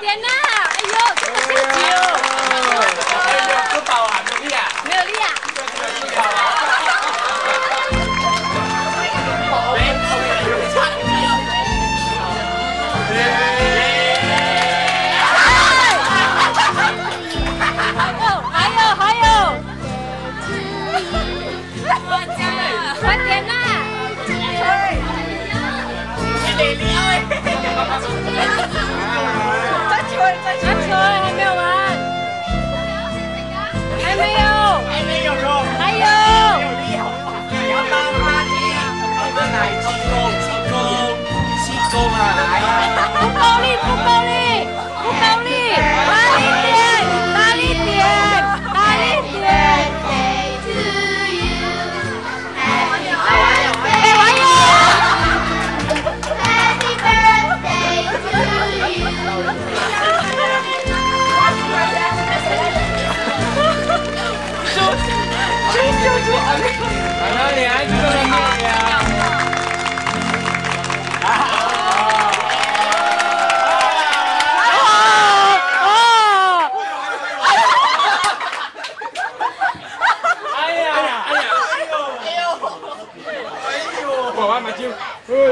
点呐！哎呦，这么心急哦！哎呦，不饱啊，没力啊，没有力啊！不饱啊。哦，还有还有，快点呐！再吹，还没有完，还没有，还没有。肉，还有，还有。力好不好？你要当妈咪，你的奶气功，气功，气功啊！ บอกว่ามาจิ้วเฮ้ย